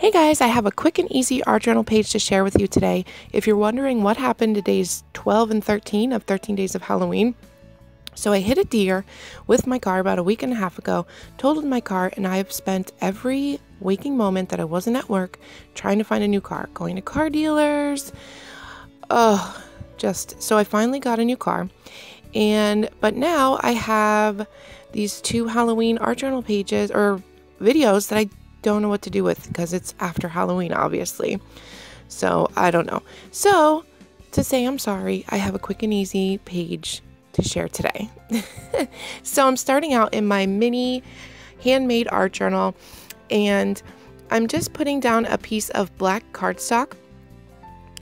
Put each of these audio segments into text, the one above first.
Hey guys, I have a quick and easy art journal page to share with you today. If you're wondering what happened to days 12 and 13 of 13 Days of Halloween, so I hit a deer with my car about a week and a half ago, totaled my car, and I have spent every waking moment that I wasn't at work trying to find a new car, going to car dealers. Oh, just so I finally got a new car. And but now I have these two Halloween art journal pages or videos that I don't know what to do with because it's after Halloween, obviously. So I don't know. So to say I'm sorry, I have a quick and easy page to share today. so I'm starting out in my mini handmade art journal and I'm just putting down a piece of black cardstock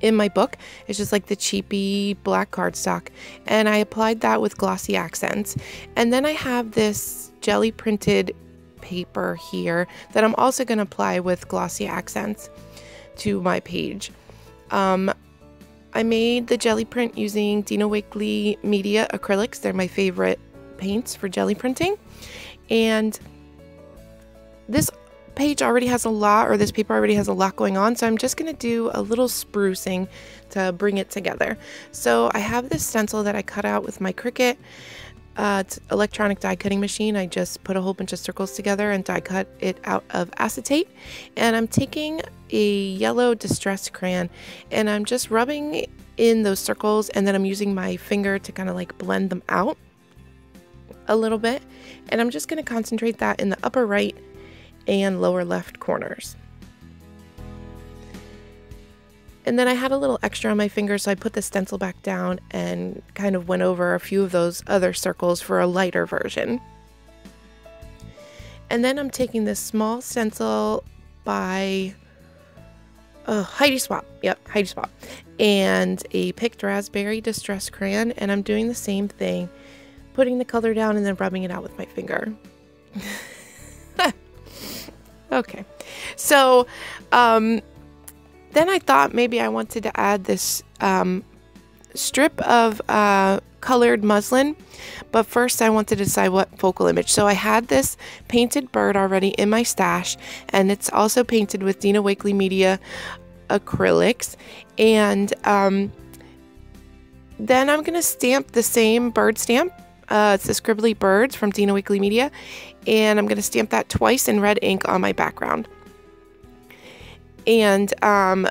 in my book. It's just like the cheapy black cardstock. And I applied that with glossy accents. And then I have this jelly printed paper here that I'm also going to apply with glossy accents to my page. Um, I made the jelly print using Dina Wakley Media acrylics. They're my favorite paints for jelly printing. And this page already has a lot, or this paper already has a lot going on, so I'm just going to do a little sprucing to bring it together. So I have this stencil that I cut out with my Cricut uh, electronic die cutting machine. I just put a whole bunch of circles together and die cut it out of acetate. And I'm taking a yellow distress crayon and I'm just rubbing in those circles and then I'm using my finger to kind of like blend them out a little bit. And I'm just going to concentrate that in the upper right and lower left corners. And then I had a little extra on my finger, so I put the stencil back down and kind of went over a few of those other circles for a lighter version. And then I'm taking this small stencil by uh, Heidi Swapp. Yep, Heidi Swapp. And a picked raspberry distress crayon. And I'm doing the same thing, putting the color down and then rubbing it out with my finger. okay. So, um, then I thought maybe I wanted to add this um, strip of uh, colored muslin, but first I wanted to decide what focal image. So I had this painted bird already in my stash, and it's also painted with Dina Wakley Media acrylics. And um, then I'm going to stamp the same bird stamp. Uh, it's the Scribbly Birds from Dina Wakley Media, and I'm going to stamp that twice in red ink on my background and um,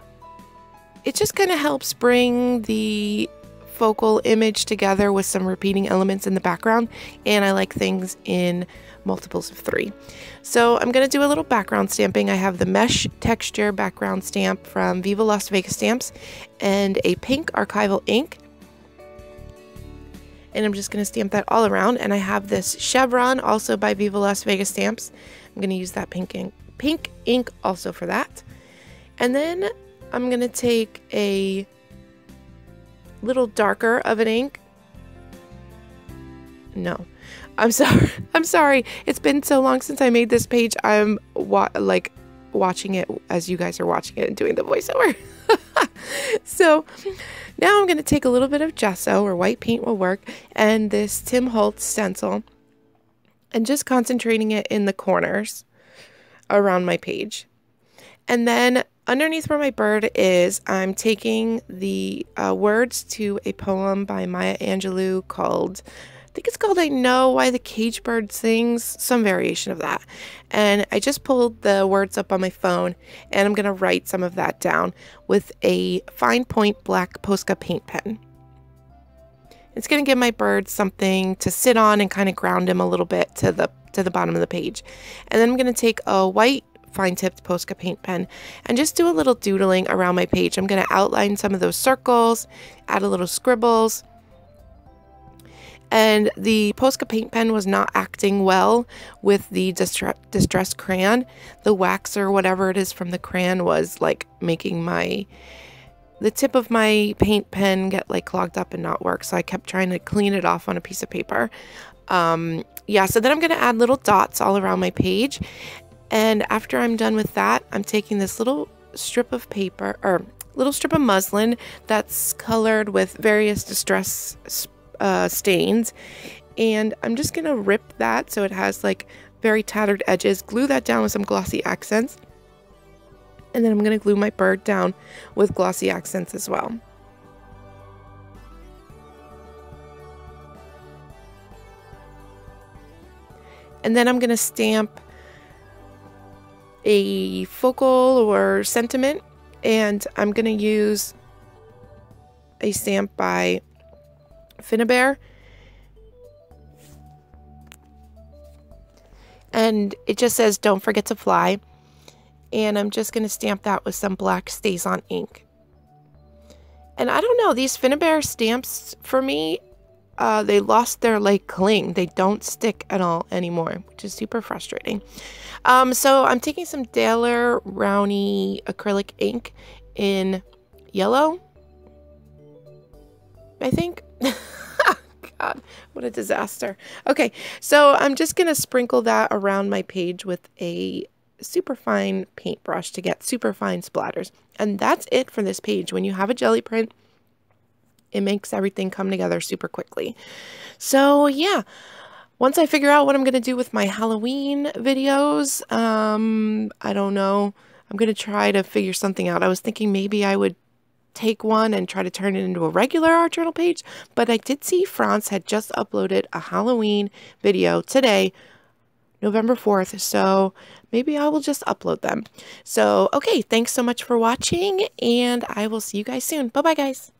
it just kind of helps bring the focal image together with some repeating elements in the background and I like things in multiples of three. So I'm going to do a little background stamping. I have the mesh texture background stamp from Viva Las Vegas Stamps and a pink archival ink. And I'm just going to stamp that all around. And I have this chevron also by Viva Las Vegas Stamps. I'm going to use that pink ink, pink ink also for that. And then I'm going to take a little darker of an ink. No. I'm sorry. I'm sorry. It's been so long since I made this page. I'm wa like watching it as you guys are watching it and doing the voiceover. so now I'm going to take a little bit of gesso or white paint will work and this Tim Holtz stencil and just concentrating it in the corners around my page. And then underneath where my bird is, I'm taking the uh, words to a poem by Maya Angelou called, I think it's called I Know Why the Cage Bird Sings, some variation of that. And I just pulled the words up on my phone and I'm going to write some of that down with a fine point black Posca paint pen. It's going to give my bird something to sit on and kind of ground him a little bit to the to the bottom of the page. And then I'm going to take a white fine tipped Posca paint pen and just do a little doodling around my page. I'm going to outline some of those circles, add a little scribbles. And the Posca paint pen was not acting well with the distress, distress crayon. The wax or whatever it is from the crayon was like making my the tip of my paint pen get like clogged up and not work. So I kept trying to clean it off on a piece of paper. Um, yeah, so then I'm going to add little dots all around my page. And after I'm done with that, I'm taking this little strip of paper or little strip of muslin that's colored with various distress uh, stains. And I'm just going to rip that so it has like very tattered edges, glue that down with some glossy accents. And then I'm going to glue my bird down with glossy accents as well. And then I'm going to stamp a focal or sentiment and I'm going to use a stamp by Finnabair. And it just says, don't forget to fly. And I'm just going to stamp that with some black StazOn ink. And I don't know, these Finnabair stamps for me, uh, they lost their like cling. They don't stick at all anymore, which is super frustrating. Um, so I'm taking some Daler Rowney acrylic ink in yellow I think. God, what a disaster. Okay, so I'm just going to sprinkle that around my page with a super fine paintbrush to get super fine splatters. And that's it for this page. When you have a jelly print, it makes everything come together super quickly. So yeah, once I figure out what I'm going to do with my Halloween videos, um, I don't know. I'm going to try to figure something out. I was thinking maybe I would take one and try to turn it into a regular art journal page, but I did see France had just uploaded a Halloween video today, November 4th, so maybe I will just upload them. So, okay, thanks so much for watching, and I will see you guys soon. Bye-bye, guys.